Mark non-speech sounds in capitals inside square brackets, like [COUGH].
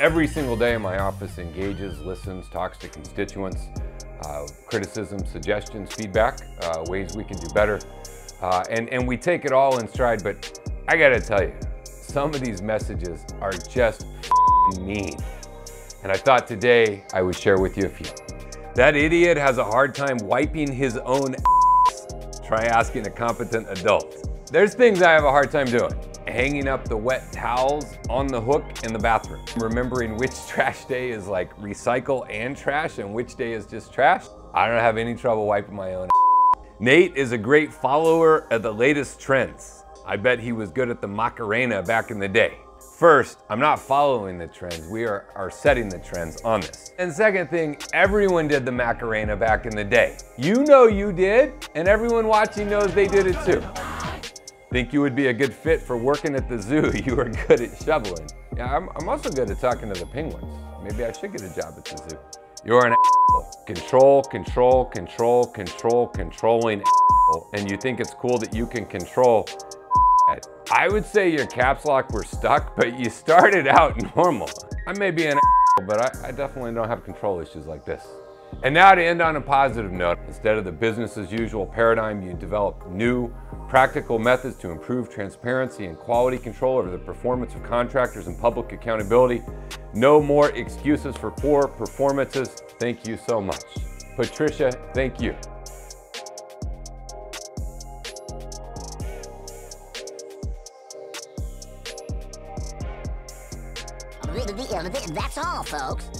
Every single day in my office engages, listens, talks to constituents, uh, criticism, suggestions, feedback, uh, ways we can do better. Uh, and, and we take it all in stride, but I gotta tell you, some of these messages are just mean. And I thought today I would share with you a few. That idiot has a hard time wiping his own ass. Try asking a competent adult. There's things I have a hard time doing hanging up the wet towels on the hook in the bathroom. Remembering which [LAUGHS] trash day is like recycle and trash and which day is just trash. I don't have any trouble wiping my own [LAUGHS] Nate is a great follower of the latest trends. I bet he was good at the Macarena back in the day. First, I'm not following the trends. We are, are setting the trends on this. And second thing, everyone did the Macarena back in the day. You know you did, and everyone watching knows they did it too. Think you would be a good fit for working at the zoo. [LAUGHS] You are good at shoveling. Yeah, I'm, I'm also good at talking to the penguins. Maybe I should get a job at the zoo. You're an asshole. Control, control, control, control, controlling. And you think it's cool that you can control I would say your caps lock were stuck, but you started out [LAUGHS] normal. I may be an asshole, but I, I definitely don't have control issues like this. And now to end on a positive note, instead of the business as usual paradigm, you develop new practical methods to improve transparency and quality control over the performance of contractors and public accountability. No more excuses for poor performances. Thank you so much. Patricia, thank you. That's all, folks.